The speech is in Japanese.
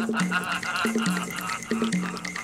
ハハハハ